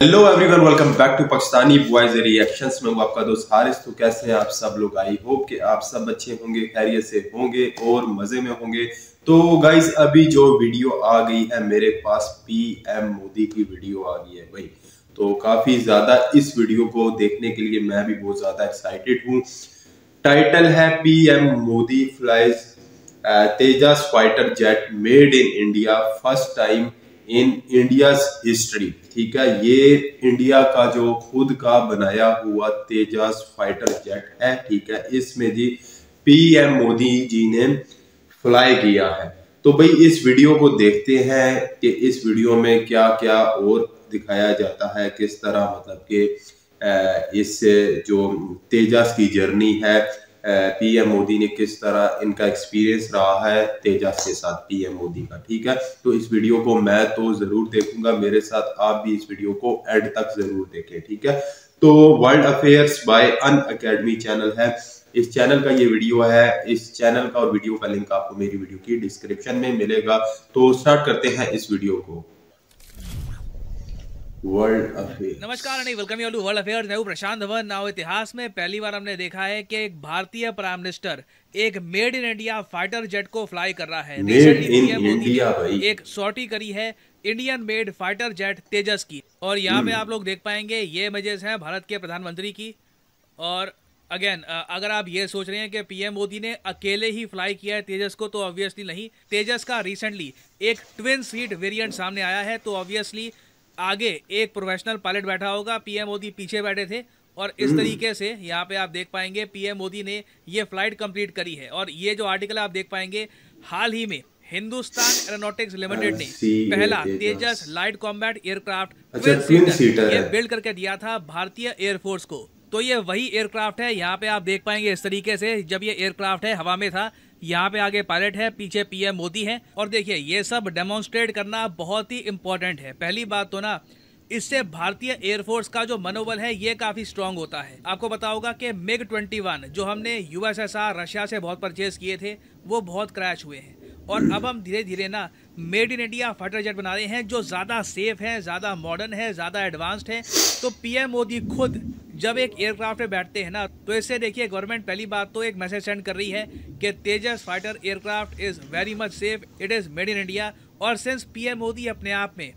Hello everyone welcome back to Pakistani boys reactions में हूँ आपका दोस्त हारिस। तो कैसे हैं आप सब लोग? आई होप कि आप सब अच्छे होंगे, खैरियत से होंगे और मज़े में होंगे। तो गाइज़ अभी जो वीडियो आ गई है, मेरे पास पीएम मोदी की वीडियो आ गई है भाई। तो काफ़ी ज़्यादा इस वीडियो को देखने के लिए मैं भी बहुत ज़्यादा एक्साइटेड हूँ। टाइटल है PM Modi flies Tejas fighter jet made in India first time in India history ठीक है? ये इंडिया का जो खुद का बनाया हुआ तेजस फाइटर जेट है, ठीक है? इसमें जी पीएम मोदी जी ने फ्लाई किया है। तो भाई इस वीडियो को देखते हैं कि इस वीडियो में क्या क्या और दिखाया जाता है, किस तरह मतलब कि इस जो तेजस की जर्नी है पीएम मोदी ने किस तरह इनका एक्सपीरियंस रहा है, तेजस के साथ पीएम मोदी का, ठीक है? तो इस वीडियो को मैं तो ज़रूर देखूँगा, मेरे साथ आप भी इस वीडियो को एंड तक ज़रूर देखें, ठीक है? तो world affairs by Unacademy channel है। इस चैनल का ये वीडियो है, इस चैनल का और वीडियो का लिंक आपको मेरी वीडियो की डिस्क्रिप्शन में मिलेगा। तो स्टार्ट करते हैं इस वीडियो को। वर्ल्ड अफेयर नमस्कार वेलकम यू वर्ल्ड अफेयर्स मैं प्रशांत धवन नाउ इतिहास में पहली बार हमने देखा है कि एक भारतीय प्राइम मिनिस्टर एक made in India fighter jet को फ्लाई कर रहा है. मेड इन इंडिया भाई. एक सॉर्टी करी है Indian made fighter jet Tejas की. और यहाँ पे हम्म। आप लोग देख पाएँगे ये इमेजेस हैं भारत के प्रधानमंत्री की. और अगेन अगर आप ये सोच रहे हैं कि पीएम मोदी ने अकेले ही फ्लाई किया है तेजस को तो ऑब्वियसली नहीं. तेजस का रिसेंटली एक ट्विन सीट वेरिएंट सामने आया है तो ऑब्वियसली आगे एक प्रोफेशनल पायलट बैठा होगा पीएम मोदी पीछे बैठे थे और इस हम्म। तरीके से यहाँ पे आप देख पाएँगे पीएम मोदी ने ये फ़्लाइट कंप्लीट करी है और ये जो आर्टिकल आप देख पाएँगे हाल ही में हिंदुस्तान एरोनॉटिक्स लिमिटेड ने पहला तेजस लाइट कॉम्बैट एयरक्राफ्ट ये बिल्ड करके दिया था भारतीय एयरफोर्स को। तो ये वही एयरक्राफ्ट है, यहाँ पे आप देख पाएँगे इस तरीके से, जब ये एयरक्राफ्ट है हवा में था, यहाँ पे आगे पायलट है, पीछे पीएम मोदी है। और देखिए, ये सब डेमोन्स्ट्रेट करना बहुत ही इम्पोर्टेंट है। पहली बात तो ना, इससे भारतीय एयरफोर्स का जो मनोबल है, ये काफ़ी स्ट्रांग होता है। आपको पता होगा कि मिग 21 जो हमने यूएसएसआर रशिया से बहुत परचेज किए थे, वो बहुत क्रैश हुए हैं। और अब हम धीरे धीरे ना made in India fighter jet बना रहे हैं, जो ज़्यादा सेफ़ है, ज़्यादा मॉडर्न है, ज़्यादा एडवांस्ड है। तो पीएम मोदी खुद जब एक एयरक्राफ्ट में बैठते हैं ना तो इससे देखिए गवर्नमेंट पहली बात तो एक मैसेज सेंड कर रही है कि Tejas fighter aircraft is very much safe it is made in India और सिंस पीएम मोदी अपने आप में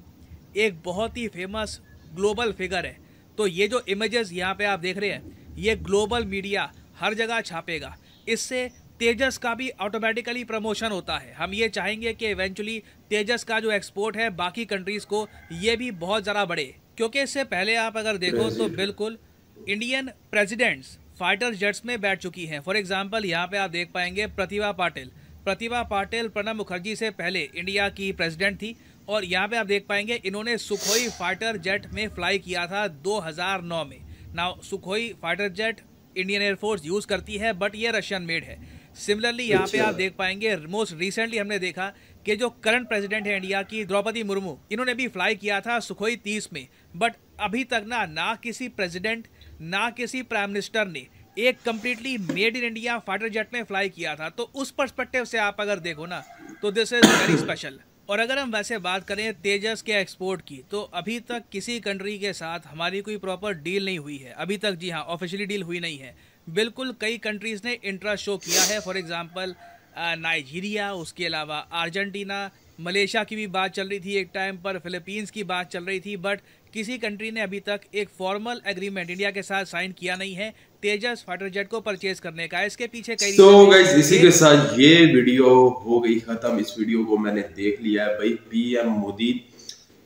एक बहुत ही फ़ेमस ग्लोबल फिगर है। तो ये जो इमेजेस यहाँ पे आप देख रहे हैं ये ग्लोबल मीडिया हर जगह छापेगा। इससे तेजस का भी ऑटोमेटिकली प्रमोशन होता है। हम ये चाहेंगे कि इवेंचुअली तेजस का जो एक्सपोर्ट है बाकी कंट्रीज़ को ये भी बहुत ज़्यादा बढ़े। क्योंकि इससे पहले आप अगर देखो तो बिल्कुल इंडियन प्रेसिडेंट्स फाइटर जेट्स में बैठ चुकी हैं। फॉर एग्ज़ाम्पल यहाँ पे आप देख पाएँगे प्रतिभा पाटिल। प्रतिभा पाटिल प्रणब मुखर्जी से पहले इंडिया की प्रेसिडेंट थी और यहाँ पे आप देख पाएँगे इन्होंने सुखोई फाइटर जेट में फ्लाई किया था 2009 में। Now Sukhoi fighter jet Indian air force use करती है बट ये रशियन मेड है। सिमिलरली यहाँ पे आप देख पाएँगे मोस्ट रिसेंटली हमने देखा कि जो करंट प्रेसिडेंट है इंडिया की द्रौपदी मुर्मू इन्होंने भी फ्लाई किया था सुखोई तीस में। बट अभी तक ना ना किसी प्रेसिडेंट ना किसी प्राइम मिनिस्टर ने एक completely made in India fighter jet में फ्लाई किया था। तो उस परस्पेक्टिव से आप अगर देखो ना तो दिस इज़ वेरी स्पेशल और अगर हम वैसे बात करें तेजस के एक्सपोर्ट की तो अभी तक किसी कंट्री के साथ हमारी कोई प्रॉपर डील नहीं हुई है। अभी तक जी हाँ ऑफिशियली डील हुई नहीं है। बिल्कुल कई कंट्रीज़ ने इंटरेस्ट शो किया है फॉर एग्जांपल नाइजीरिया उसके अलावा अर्जेंटीना मलेशिया की भी बात चल रही थी एक टाइम पर फिलीपींस की बात चल रही थी बट किसी कंट्री ने अभी तक एक फॉर्मल एग्रीमेंट इंडिया के साथ साइन किया नहीं है। तेजस फाइटर जेट को परचेज करने का। इसके पीछे कई तो गाइस इसी के साथ ये वीडियो हो गई खत्म। इस वीडियो को मैंने देख लिया है भाई। पीएम मोदी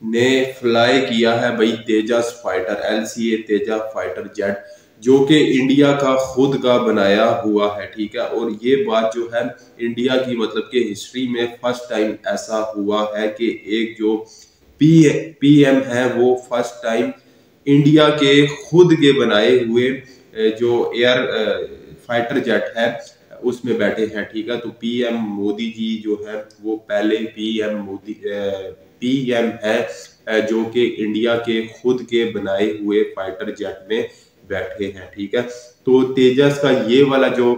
ने फ्लाई किया है भाई Tejas fighter LCA Tejas fighter jet जो कि इंडिया का खुद का बनाया हुआ है ठीक है? और ये बात जो है इंडिया की मतलब कि हिस्ट्री में फ़र्स्ट टाइम ऐसा हुआ है कि एक जो पी पी एम है वो फ़र्स्ट टाइम इंडिया के खुद के बनाए हुए जो एयर फाइटर जेट है, उसमें बैठे हैं, ठीक है? तो पीएम मोदी जी जो है, वो पहले पीएम मोदी पीएम है जो कि इंडिया के खुद के बनाए हुए फाइटर जेट में बैठे हैं, ठीक है? तो तेजस का ये वाला जो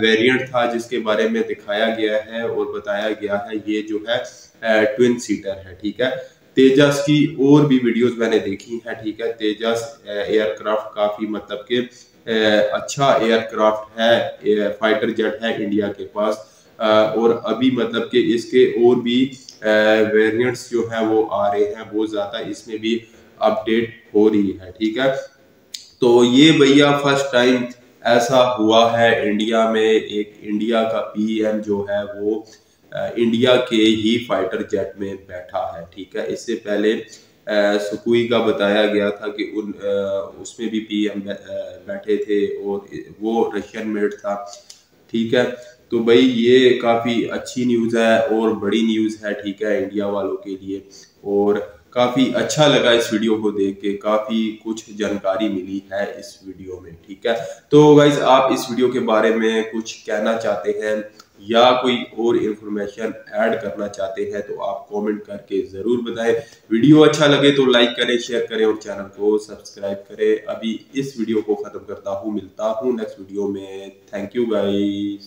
वेरिएंट था जिसके बारे में दिखाया गया है और बताया गया है, ये जो है ट्विन सीटर है, ठीक है? तेजस की और भी वीडियोस मैंने देखी हैं, ठीक है? तेजस एयरक्राफ्ट काफ़ी मतलब के अच्छा एयरक्राफ्ट है फाइटर जेट है इंडिया के पास और अभी मतलब के इसके और भी वेरिएंट्स जो है वो आ रहे हैं, बहुत ज़्यादा इसमें भी अपडेट हो रही है, ठीक है? तो ये भैया फ़र्स्ट टाइम ऐसा हुआ है इंडिया में एक इंडिया का पीएम जो है वो इंडिया के ही फाइटर जेट में बैठा है, ठीक है? इससे पहले सुकुई का बताया गया था कि उन उसमें भी पीएम बैठे थे और वो रशियन मेड था, ठीक है? तो भाई ये काफ़ी अच्छी न्यूज़ है और बड़ी न्यूज़ है, ठीक है इंडिया वालों के लिए। और काफ़ी अच्छा लगा इस वीडियो को देख के, काफ़ी कुछ जानकारी मिली है इस वीडियो में, ठीक है? तो गाइज़ आप इस वीडियो के बारे में कुछ कहना चाहते हैं या कोई और इन्फॉर्मेशन ऐड करना चाहते हैं तो आप कमेंट करके ज़रूर बताएँ। वीडियो अच्छा लगे तो लाइक करें शेयर करें और चैनल को सब्सक्राइब करें। अभी इस वीडियो को ख़त्म करता हूँ, मिलता हूँ नेक्स्ट वीडियो में। Thank you guys